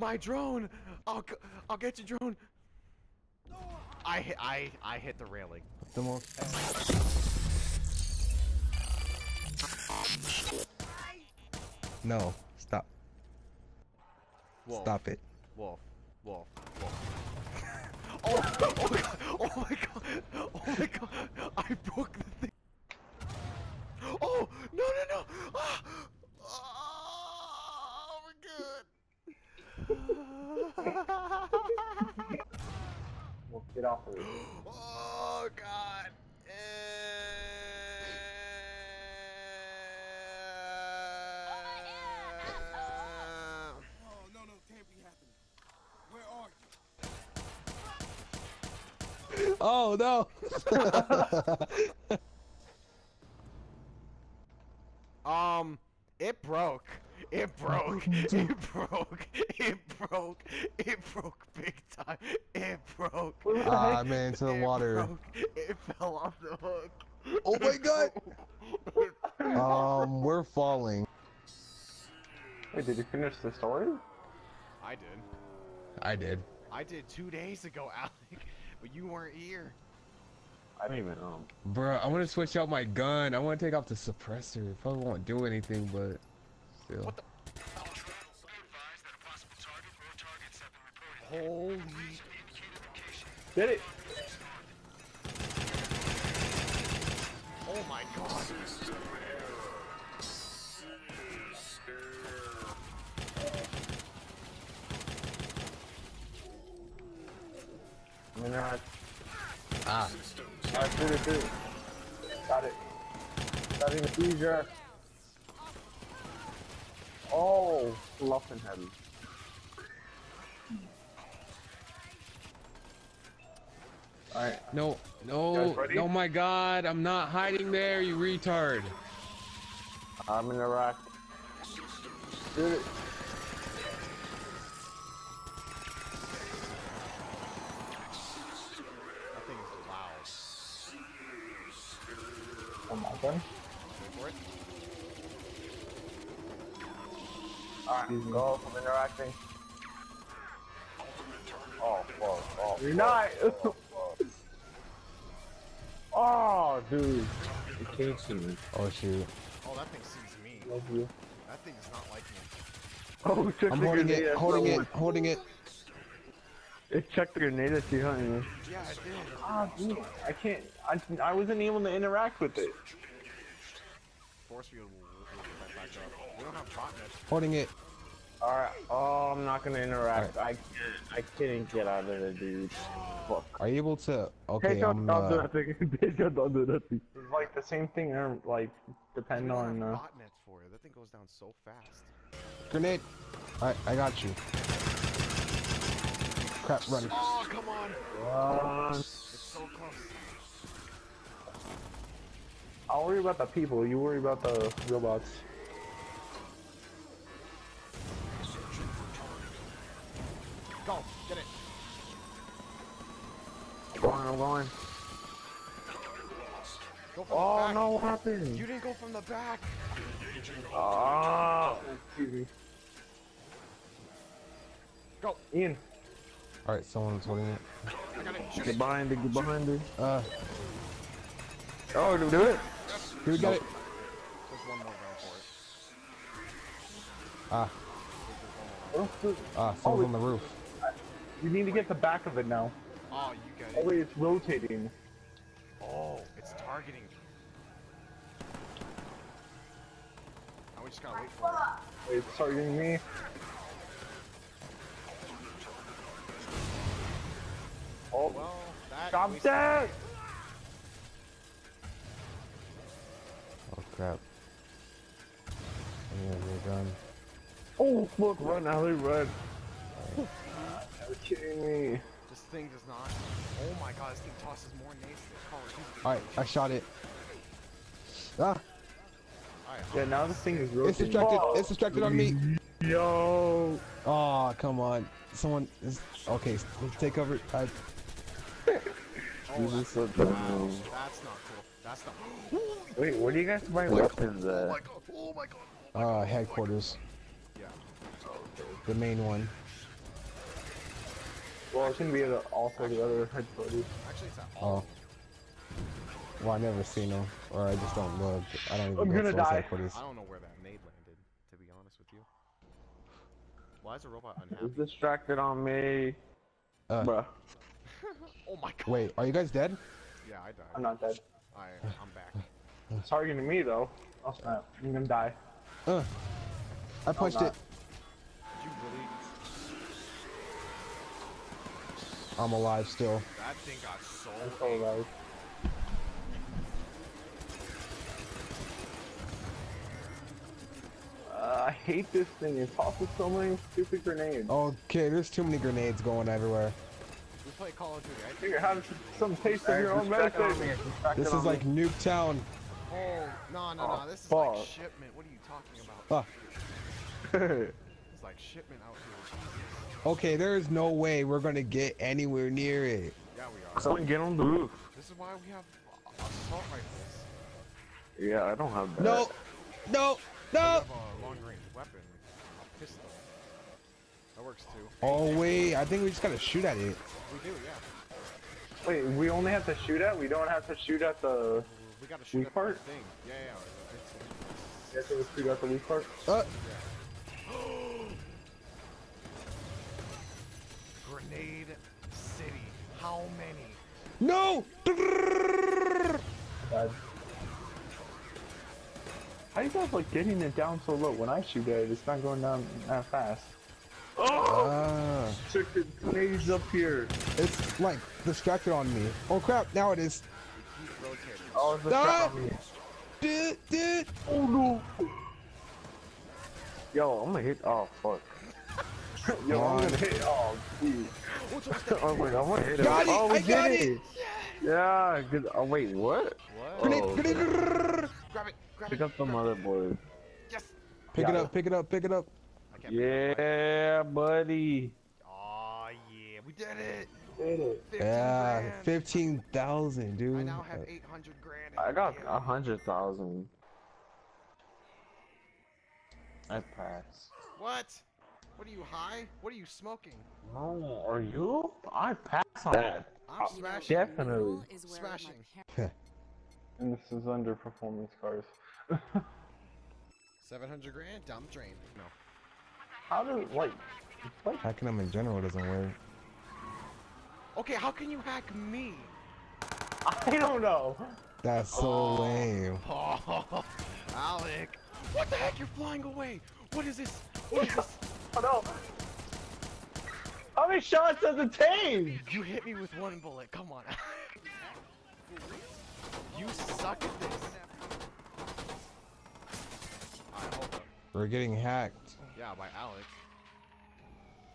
My drone! I'll I'll get your drone. I hit I I hit the railing. The more. No, stop. Wolf. Stop it. Wolf. Wolf. Wolf. oh, oh, god. oh my god! Oh my god! I broke Oh no! Um, it broke. It broke. It broke. It broke. It broke big time. It broke. Ah, man, into the It water. broke. It fell off the hook. Oh my god! Um, we're falling. Wait, did you finish the story? I did. I did. I did two days ago, Alec, but you weren't here. I didn't even know. Bruh, I want to switch out my gun. I want to take off the suppressor. It Probably won't do anything, but still. What the? Holy! Did it? Oh my god! Mean, I, Ah. I did it too. Got it. Starting a seizure. Oh, fluffing him. Alright, No, no, oh my god, I'm not hiding there, you retard. I'm in Iraq. Did it. That thing is loud. Oh my god. Wait for it. Alright, go. I'm interacting. Oh, whoa, oh. You're not! oh, dude. You can't see me. Oh shoot. Oh, that thing sees me. Love you. That thing does not like me. Oh, check I'm the holding grenade. it, holding not it, holding it. It checked the grenade that's behind me. Yeah, I did. Ah, dude, I can't. I, I wasn't able to interact with it. Force field will, will get that back up. We don't have botnets. Holding it. Alright, oh, I'm not gonna interact. I can't. I couldn't get out of there, dude. Fuck. Are you able to? Okay, Hey, don't, I'm. don't do Uh, that thing. Bitch, don't do that thing. It's like the same thing, or like, depend don't on. have Uh, botnets for it. That thing goes down so fast. grenade. Alright, I got you. Crap, run. Oh, come on! uh, It's so close. I'll worry about the people. You worry about the robots. Happened? You didn't go from the back. Ah. Excuse me. Go. Ian, Alright, someone's holding it. I got it. Shoot get behind it. Get behind it. Uh, Oh, do do it. here we got it. There's one more going for it. Ah, There's just one more. ah, someone's on the roof. You need to get the back of it now. Oh, you got Oh wait, it's rotating. Oh, it's targeting. We just gotta wait for it. Wait, it's targeting me. Oh, Well, that. stop wasted- that! Oh crap. I need a new gun. Oh, look, run, Ali, run. You're kidding me. This thing does not. Oh my god, this thing tosses more nades than Call of Duty. Alright, I shot it. Ah, Alright, Yeah, now this thing is it's distracted. Oh, It's distracted on me. Yo. Oh, come on. Someone is okay. Let's take over. I, Oh, This is that's, so dumb. that's not cool. That's not. Wait, where do you guys buy weapons Oh at? my god. Oh my god. uh, headquarters. Yeah. The main one. Well, it's gonna be the, also the other headquarters. Actually, it's at all. Oh. Well, I never seen them, or I just don't look. I don't even I'm go gonna those die. headquarters. I don't know where that nade landed, to be honest with you. Why is a robot He's unhappy? distracted on me. Uh. Bruh, Oh my god. Wait, are you guys dead? Yeah, I died. I'm not dead. I, I'm back. It's targeting me though. Oh snap, I'm gonna die. Uh, I punched not. it. Did you really? I'm alive still. That thing got so. I'm so alive. Uh, I hate this thing. It tosses so many stupid grenades. Okay, there's too many grenades going everywhere. We play Call of Duty. I Figure have some taste of your own medicine. This is like Nuketown. Oh, no, no, Oh, no. This is like shipment. What are you talking about? Ah, It's like shipment out here. okay, there is no way we're gonna get anywhere near it. Yeah, we are. Someone get on the roof. This is why we have assault rifles. Yeah, I don't have that. No, no, We no. have a long range weapon, a pistol. That works too. Oh wait, I think we just gotta shoot at it. We do, yeah. Wait, we only have to shoot at? We don't have to shoot at the... We gotta shoot Weak at part? the thing. Yeah, yeah. It's, We have to shoot at the weak part? Uh, Grenade City. How many? no. How you guys like getting it down so low? When I shoot at it, it's not going down that fast. Ah, Took the grenades up here. it's like distracted on me. Oh crap! Now it is. Keep rotating. Oh, it's a Ah! trap on me. Duh, duh. Oh no! Yo, I'm gonna hit. Oh fuck. Yo, I'm gonna hit. Oh, geez. oh wait, I'm gonna hit it. Got it, Oh, we I got it. it. Yeah. Good. Oh wait, what? What? Grenade, Oh, grenade, grrrr. Grab it. Grab Pick it. up the motherboard. Yes. Pick Got it it. up, pick it up, pick it up. Pick it up. Yeah, buddy. Aw, yeah. We did it. Did it. 15 Yeah, grand. fifteen thousand, dude. I now have 800 grand. I got a hundred thousand. I pass. What? What are you high? What are you smoking? No, are you? I pass on that. I'm Uh, smashing. Definitely. Smashing. And this is under performance cars. 700 grand down the drain. No. How does like? It's like Hacking them in general doesn't work. Okay, how can you hack me? I don't know. That's so Oh. lame. Oh, Alec. What the heck? You're flying away. What is this? What is this? Oh no. How many shots does it take? You hit me with one bullet. Come on. you suck at this. We're getting hacked. Yeah, by Alec.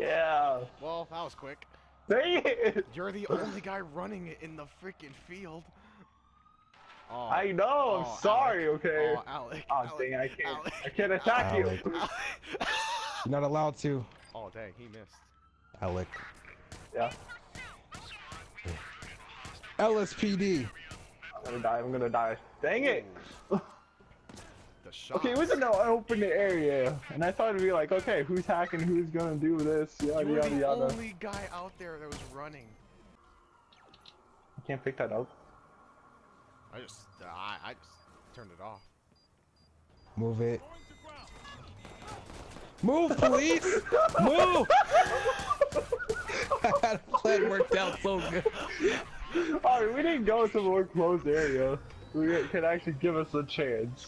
Yeah. Well, that was quick. Dang it. You're the only guy running it in the freaking field. Oh, I know. oh, I'm sorry. Alec. Okay. Oh, Alec. Oh, Alec, dang! I can't. Alec, I can't attack you. Alec. Alec. You're not allowed to. oh, dang, he missed. Alec. Yeah. LSPD. I'm gonna die. I'm gonna die. Dang it. The shot. Okay, it was in an open area, and I thought it'd be like, okay, who's hacking? Who's gonna do this? Yada You were yada the yada. only guy out there that was running. I can't pick that up. I just, I, I just turned it off. Move it. Move, police! Move! I had a plan worked out so good. Alright, we didn't go to a more closed area. We could actually give us a chance.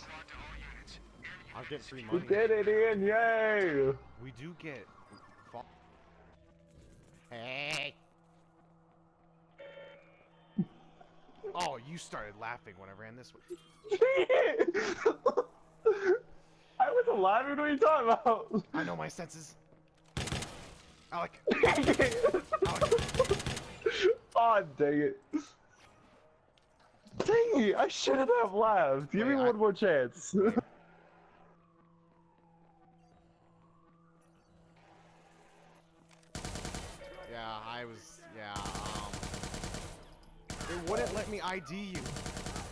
I'll get free We did it, Ian! Yay! We do get. Hey. Oh, you started laughing when I ran this way. I was alive. What are you talking about? I know my senses. Alec. oh, dang it. Dang it, I shouldn't have laughed. Give Wait, me I- one more chance. I was. Yeah. Um. It wouldn't let me ID you.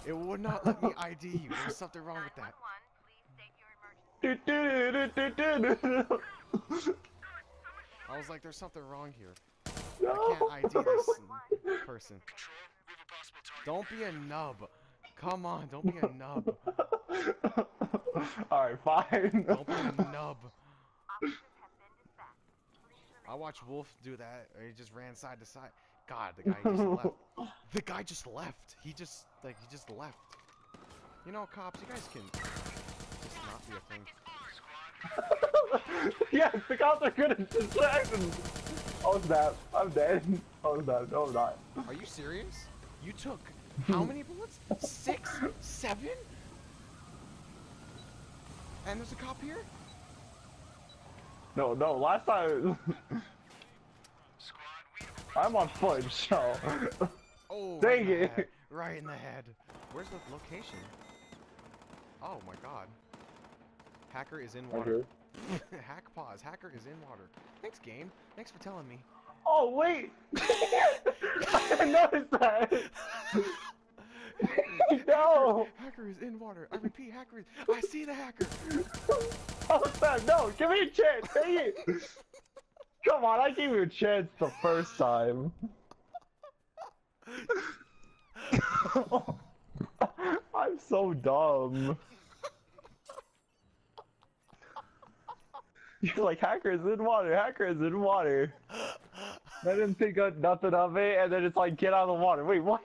It would not let me ID you. There's something wrong with that. I was like, there's something wrong here. I can't ID this person. Don't be a nub. Come on, don't be a nub. Alright, fine. Don't be a nub. I watched Wolf do that. He just ran side to side. God, the guy just left. The guy just left. He just like he just left. You know, cops, you guys can just not be a thing. yes, the cops are good at distractions. Oh snap, I'm dead. Oh snap, no I'm not. Are you serious? You took how many bullets? Six? Seven? And there's a cop here? No, no, last time... I'm on foot, so... Oh, Dang right it. head. Right in the head. Where's the location? Oh my god. Hacker is in water. Hack pause. Hacker is in water. Thanks, game. Thanks for telling me. Oh, wait! I didn't notice that! no! Hacker is in water. I repeat, hacker is. I see the hacker. Oh no! Give me a chance! Dang it! Come on, I gave you a chance the first time. I'm so dumb. You're like, hackers in water, hackers in water. I didn't think of nothing of it, and then it's like, get out of the water. Wait, what?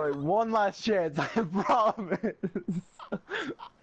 Alright, one last chance, I promise.